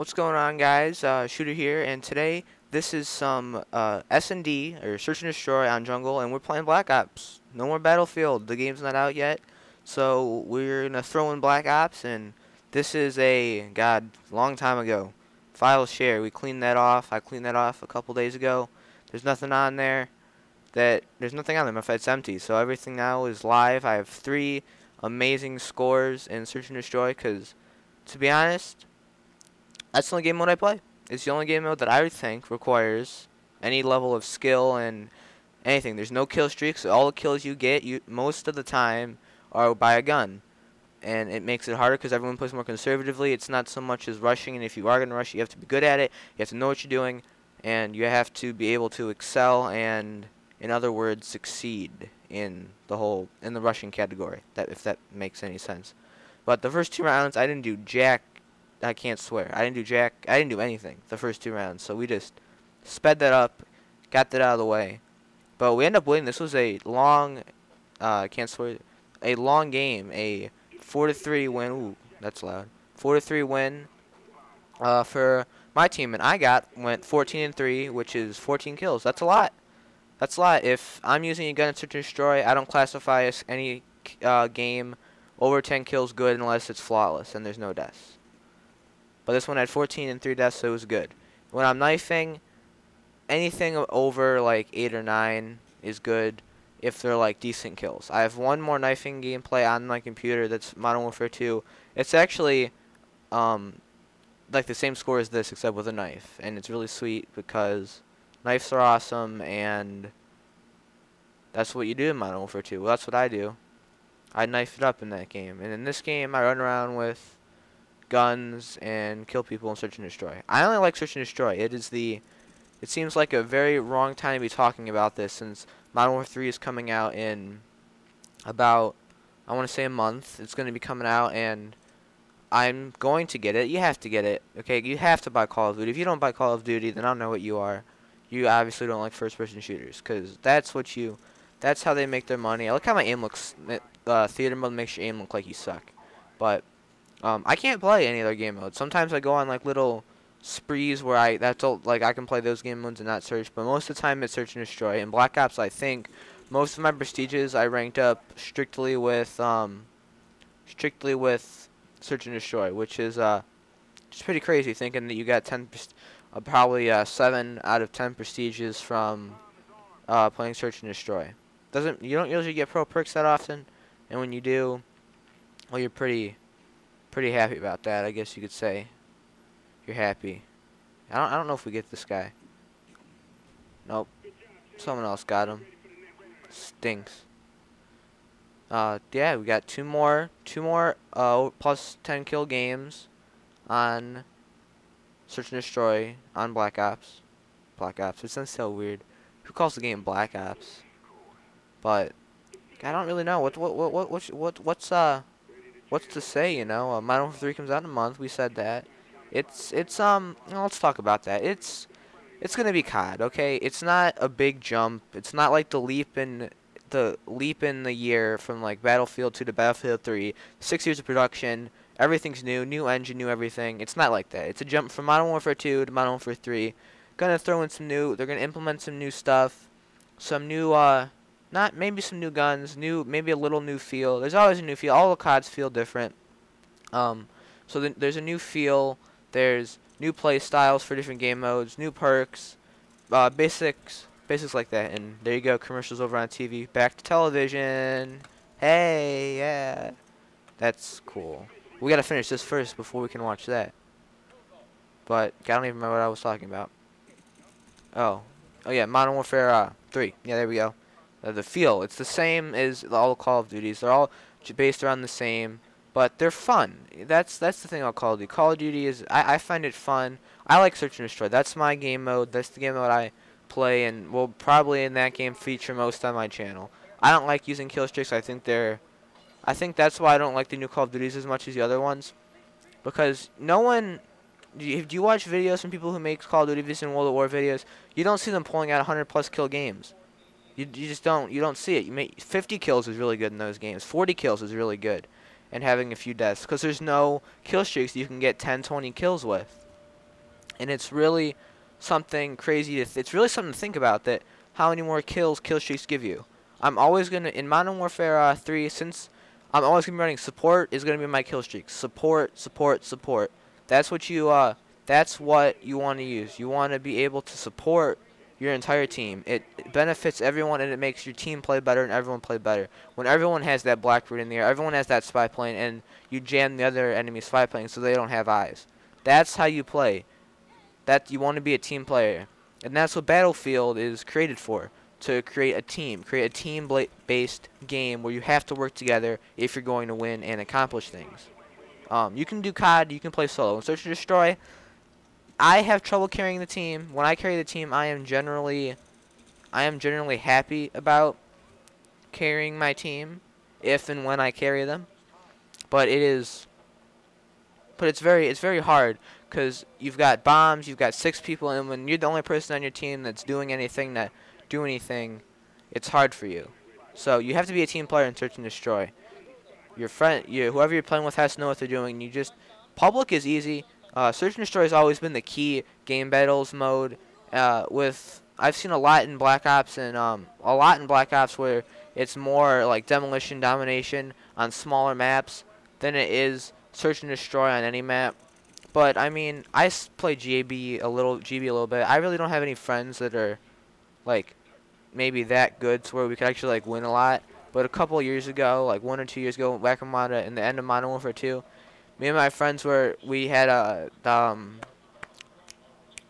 What's going on guys, uh, Shooter here, and today this is some uh, S&D, or Search and Destroy on Jungle, and we're playing Black Ops. No more Battlefield, the game's not out yet, so we're going to throw in Black Ops, and this is a, god, long time ago, file share. We cleaned that off, I cleaned that off a couple days ago. There's nothing on there, that, there's nothing on there, my it's empty, so everything now is live. I have three amazing scores in Search and Destroy, because, to be honest, that's the only game mode I play. It's the only game mode that I think requires any level of skill and anything. There's no kill streaks. All the kills you get, you most of the time, are by a gun. And it makes it harder because everyone plays more conservatively. It's not so much as rushing, and if you are going to rush, you have to be good at it. You have to know what you're doing, and you have to be able to excel and, in other words, succeed in the whole in the rushing category. That if that makes any sense. But the first two rounds, I didn't do jack I can't swear. I didn't do jack. I didn't do anything the first two rounds. So we just sped that up, got that out of the way. But we ended up winning. This was a long, uh, can't swear, a long game. A four to three win. Ooh, that's loud. Four to three win, uh, for my team, and I got went 14 and three, which is 14 kills. That's a lot. That's a lot. If I'm using a gun to destroy, I don't classify any uh, game over 10 kills good unless it's flawless and there's no deaths. But this one had 14 and 3 deaths, so it was good. When I'm knifing, anything over like 8 or 9 is good if they're like decent kills. I have one more knifing gameplay on my computer that's Modern Warfare 2. It's actually um, like the same score as this except with a knife. And it's really sweet because knives are awesome and that's what you do in Modern Warfare 2. Well, that's what I do. I knife it up in that game. And in this game, I run around with guns and kill people and search and destroy. I only like search and destroy. It is the it seems like a very wrong time to be talking about this since Modern Warfare 3 is coming out in about I want to say a month. It's going to be coming out and I'm going to get it. You have to get it. Okay, you have to buy Call of Duty. If you don't buy Call of Duty, then I don't know what you are. You obviously don't like first-person shooters cuz that's what you that's how they make their money. I like how my aim looks uh, theater mode makes your aim look like you suck. But um, I can't play any other game modes. Sometimes I go on like little sprees where I that's all, like I can play those game modes and not search, but most of the time it's search and destroy. In Black Ops, I think most of my prestiges I ranked up strictly with um, strictly with search and destroy, which is uh, just pretty crazy thinking that you got 10 uh, probably uh, 7 out of 10 prestiges from uh, playing search and destroy. Doesn't you don't usually get pro perks that often, and when you do, well you're pretty pretty happy about that, I guess you could say. You're happy. I don't, I don't know if we get this guy. Nope. Someone else got him. Stinks. Uh, yeah, we got two more, two more, uh, plus 10 kill games on Search and Destroy on Black Ops. Black Ops. It sounds so weird. Who calls the game Black Ops? But I don't really know what what what what what, what what's uh what's to say, you know? Uh, Modern Warfare 3 comes out in a month. We said that. It's it's um. Well, let's talk about that. It's it's gonna be COD. Okay, it's not a big jump. It's not like the leap in the leap in the year from like Battlefield 2 to Battlefield 3. Six years of production. Everything's new. New engine. New everything. It's not like that. It's a jump from Modern Warfare 2 to Modern Warfare 3. Gonna throw in some new. They're gonna implement some new stuff. Some new uh not maybe some new guns, new maybe a little new feel. There's always a new feel. All the CODs feel different. Um, so th there's a new feel. There's new play styles for different game modes, new perks, uh, basics, basics like that. And there you go, commercials over on TV. Back to television. Hey, yeah, that's cool. We gotta finish this first before we can watch that. But I don't even remember what I was talking about. Oh, oh yeah, Modern Warfare uh, 3. Yeah, there we go uh, the feel. It's the same as all Call of Duties. They're all based around the same, but they're fun. That's that's the thing about Call of Duty. Call of Duty is I, I find it fun. I like Search and Destroy. That's my game mode. That's the game mode I play and will probably in that game feature most on my channel. I don't like using kill streaks. I think they're I think that's why I don't like the new Call of Duties as much as the other ones. Because no one do you, do you watch videos from people who make Call of Duty and World of War videos? You don't see them pulling out 100 plus kill games. You, you just don't you don't see it. You make 50 kills is really good in those games. 40 kills is really good, and having a few deaths because there's no kill streaks you can get 10, 20 kills with. and it's really something crazy to. It's really something to think about that how many more kills kill streaks give you. I'm always gonna in Modern Warfare uh, 3 since I'm always gonna be running support is gonna be my kill streaks. Support, support, support. That's what you uh that's what you want to use. You want to be able to support your entire team. It, it benefits everyone and it makes your team play better and everyone play better. When everyone has that Blackbird in the air, everyone has that spy plane, and you jam the other enemy spy plane so they don't have eyes. That's how you play. That you want to be a team player, and that's what Battlefield is created for. To create a team, create a team-based game where you have to work together if you're going to win and accomplish things. Um, you can do COD, you can play solo. In Search and Destroy, I have trouble carrying the team. When I carry the team, I am generally, I am generally happy about carrying my team, if and when I carry them. But it is, but it's very, it's very hard because you've got bombs, you've got six people, and when you're the only person on your team that's doing anything that do anything, it's hard for you. So you have to be a team player in Search and Destroy. Your friend, you, whoever you're playing with has to know what they're doing. You just public is easy. Uh, Search and Destroy has always been the key game battles mode. Uh, with I've seen a lot in Black Ops and um, a lot in Black Ops where it's more like demolition domination on smaller maps than it is search and destroy on any map. But I mean, I play GB a little, GB a little bit. I really don't have any friends that are like maybe that good to where we could actually like win a lot. But a couple years ago, like one or two years ago, back in Modern, in the end of Modern Warfare 2, me and my friends were we had a um,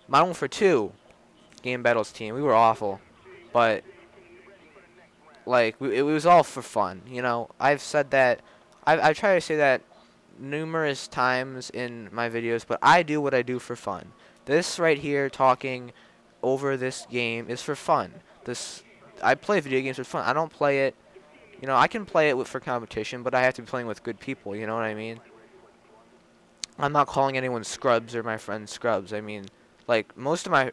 Modern for 2 game battles team. We were awful, but like we, it was all for fun. You know, I've said that. I I try to say that numerous times in my videos, but I do what I do for fun. This right here, talking over this game, is for fun. This I play video games for fun. I don't play it. You know, I can play it with, for competition, but I have to be playing with good people. You know what I mean? I'm not calling anyone scrubs or my friends scrubs. I mean, like most of my,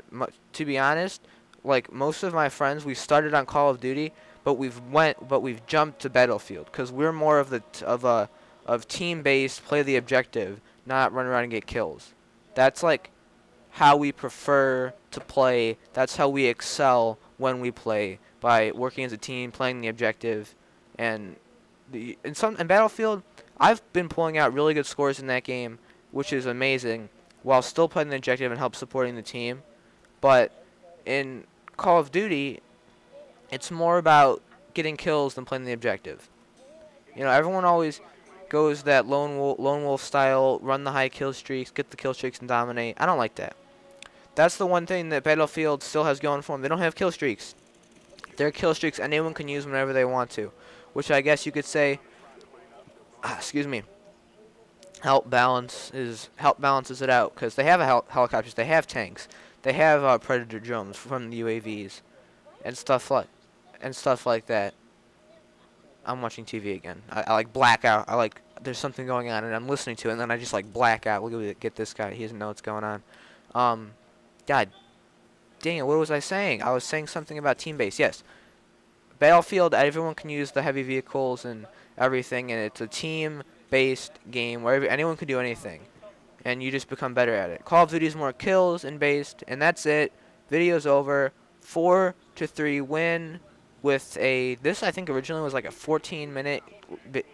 to be honest, like most of my friends, we started on Call of Duty, but we've went, but we've jumped to Battlefield because we're more of the of a of team-based, play the objective, not run around and get kills. That's like how we prefer to play. That's how we excel when we play by working as a team, playing the objective, and the in some in Battlefield, I've been pulling out really good scores in that game which is amazing, while still playing the objective and help supporting the team. But in Call of Duty, it's more about getting kills than playing the objective. You know, everyone always goes that lone wolf, lone wolf style, run the high kill streaks, get the kill streaks, and dominate. I don't like that. That's the one thing that Battlefield still has going for them. They don't have kill streaks. Their kill streaks anyone can use whenever they want to, which I guess you could say, ah, excuse me, help balance is help balances it out because they have hel helicopters, they have tanks, they have uh, predator drones from the UAVs, and stuff like and stuff like that. I'm watching TV again. I, I like blackout. I like there's something going on and I'm listening to it and then I just like black out. Look at get this guy. He doesn't know what's going on. Um, God, dang it. What was I saying? I was saying something about team base. Yes. Battlefield. Everyone can use the heavy vehicles and everything, and it's a team based game where anyone can do anything and you just become better at it. Call of Duty is more kills and based and that's it. Video's over. 4 to 3 win with a this I think originally was like a 14 minute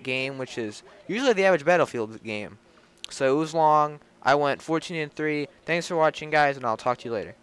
game which is usually the average Battlefield game. So it was long. I went 14 and 3. Thanks for watching guys and I'll talk to you later.